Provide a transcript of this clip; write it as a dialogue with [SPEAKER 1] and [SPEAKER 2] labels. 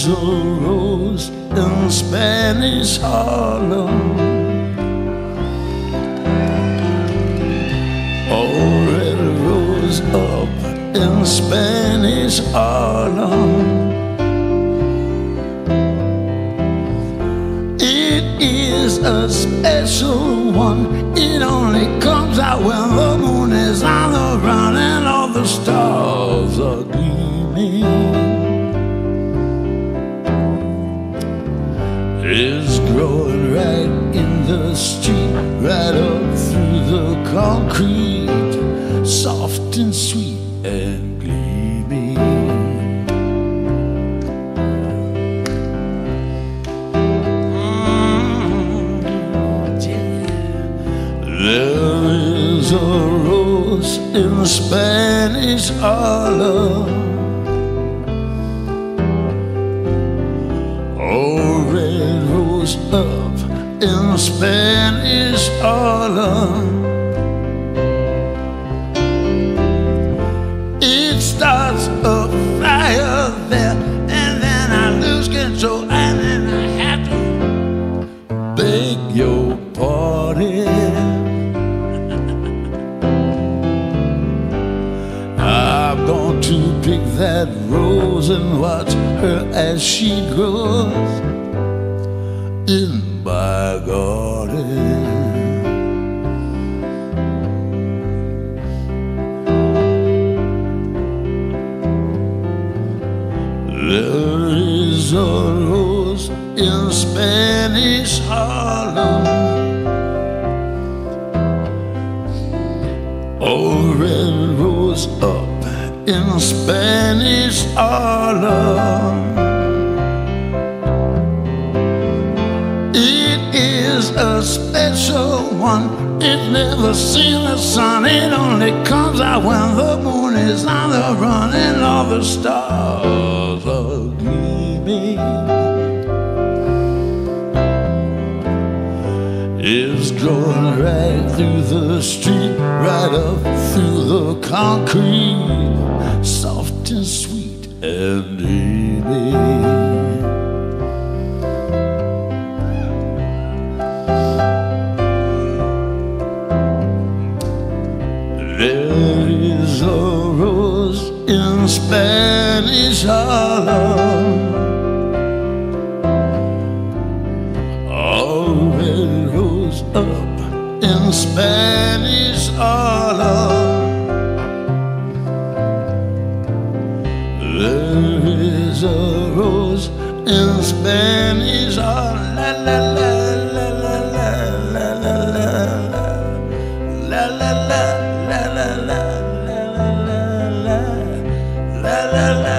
[SPEAKER 1] is a rose in Spanish Harlem. A red rose up in Spanish Harlem. It is a special one. It only comes out when the moon is on the run is growing right in the street, right up through the concrete, soft and sweet and gleaming. Mm, There is a rose in Spanish Harlem. Rose up in Spanish Harlem. It starts a fire there, and then I lose control, and then I have to beg your pardon. I'm going to pick that rose and watch her as she grows in my garden. There is a rose in Spanish Harlem. Oh, red rose up in Spanish Harlem. It is a special one. It never seen the sun. It only comes out when the moon is on the run and all the stars are gleaming. is growing right through the street, right up through the concrete, soft and sweet and dreamy. ons spel is halal. All will rose up in Spanish Allah. There is a rose in Spanish. la la.